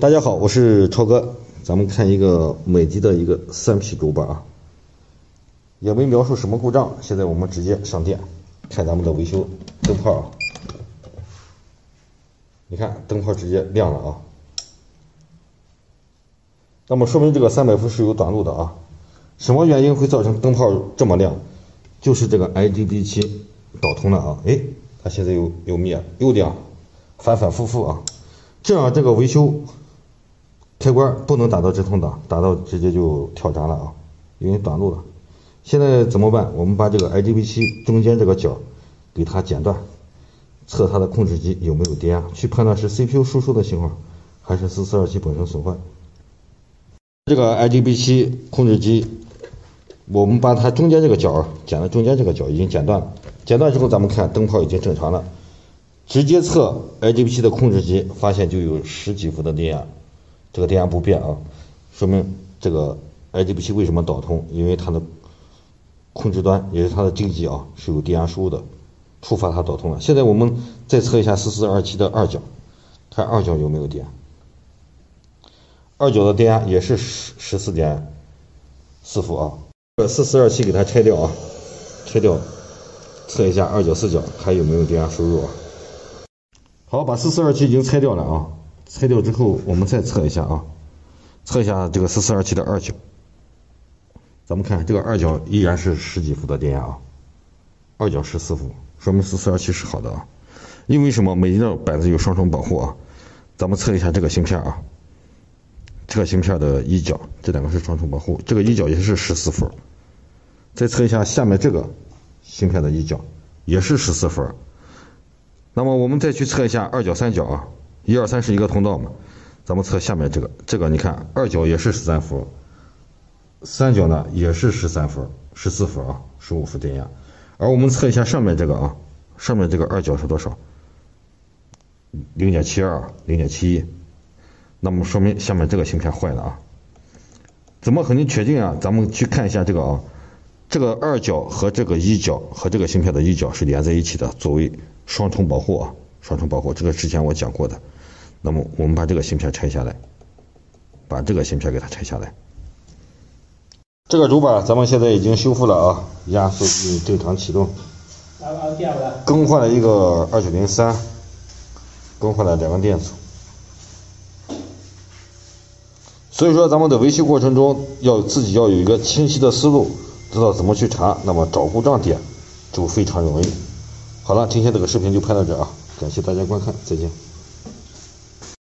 大家好，我是超哥，咱们看一个美的的一个三 P 主板啊，也没描述什么故障，现在我们直接上电，看咱们的维修灯泡啊，你看灯泡直接亮了啊，那么说明这个三百伏是有短路的啊，什么原因会造成灯泡这么亮？就是这个 IGBT 导通了啊，哎，它现在又又灭又亮，反反复复啊，这样这个维修。开关不能打到直通档，打到直接就跳闸了啊，因为短路了。现在怎么办？我们把这个 IGBT 中间这个角给它剪断，测它的控制机有没有电压，去判断是 CPU 输出的信号，还是四四二七本身损坏。这个 IGBT 控制机，我们把它中间这个角剪了，中间这个角已经剪断了。剪断之后，咱们看灯泡已经正常了，直接测 IGBT 的控制机，发现就有十几伏的电压。这个电压不变啊，说明这个 IGBT 为什么导通？因为它的控制端也是它的正极啊是有电压输入的，触发它导通了。现在我们再测一下四四二七的二角，看二角有没有电。二角的电压也是十十四点四伏啊。把四四二七给它拆掉啊，拆掉，测一下二角四角还有没有电压输入啊？好，把四四二七已经拆掉了啊。拆掉之后，我们再测一下啊，测一下这个四四二七的二角。咱们看这个二角依然是十几伏的电压啊，二角十四伏，说明四四二七是好的啊。因为什么？美的板子有双重保护啊。咱们测一下这个芯片啊，这个芯片的一角，这两个是双重保护，这个一角也是十四伏。再测一下下面这个芯片的一角，也是十四伏。那么我们再去测一下二角三角啊。一二三是一个通道嘛，咱们测下面这个，这个你看二角也是十三伏，三角呢也是十三伏，十四伏啊，十五伏电压。而我们测一下上面这个啊，上面这个二角是多少？零点七二，零点七一。那么说明下面这个芯片坏了啊。怎么肯定确定啊？咱们去看一下这个啊，这个二角和这个一角和这个芯片的一角是连在一起的，作为双重保护啊，双重保护，这个之前我讲过的。那么我们把这个芯片拆下来，把这个芯片给它拆下来。这个主板咱们现在已经修复了啊，压缩机正常启动，更换了一个二九零三，更换了两个电阻。所以说咱们的维修过程中要自己要有一个清晰的思路，知道怎么去查，那么找故障点就非常容易。好了，今天这个视频就拍到这啊，感谢大家观看，再见。